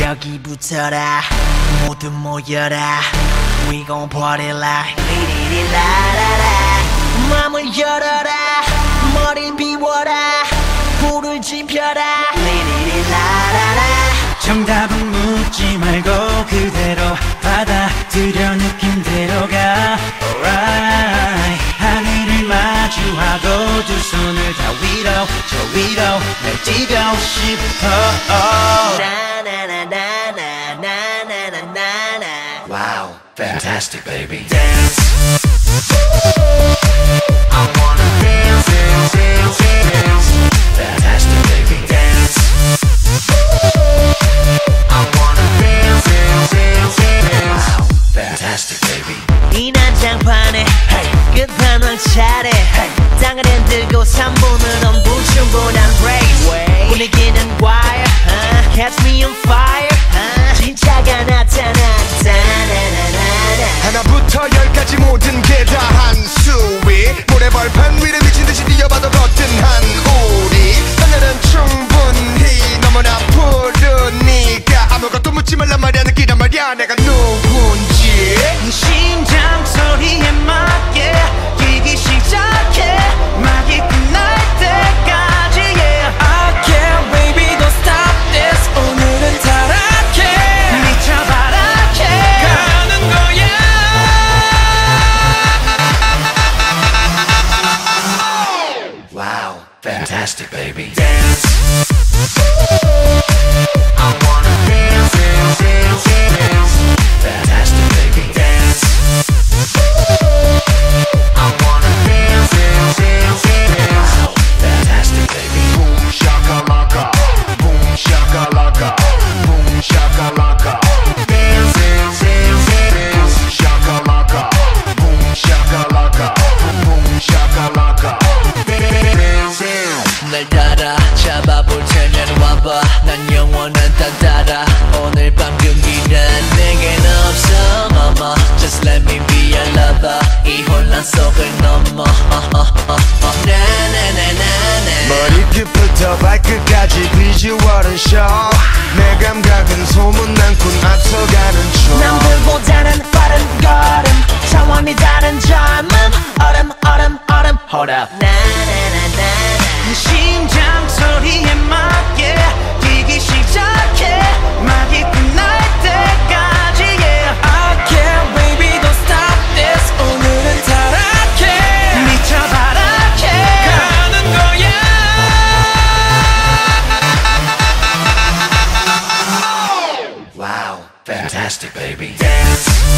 여기 붙어라. 모두 모여라. We gon' party like 리리리라라라. 맘을 열어라. 머리를 비워라. 불을 지펴라. 리리리라라라. 정답은 묻지 말고 그대로 받아들여 느낌대로 가 손을 다 위로 저 위로 날 뛰고 싶어 나나나나나나나나나 Wow, fantastic baby dance I wanna dance dance dance dance Fantastic 이 난장판에 끝판왕 차례. 땅을 흔들고 3분은 엄부 충분한 race dance. I wanna dance dance dance 따라 잡아볼 테면 와봐. 난 영원한 딴 따라. 오늘 밤 경기란 내겐 없어 mama. Just let me be your lover. 이 혼란 속을 넘어. 나나나나나 머리끝부터 발끝까지 비주얼은 show. 내 감각은 소문난군 앞서가는 중 남들보다는 nasty, baby. Dance.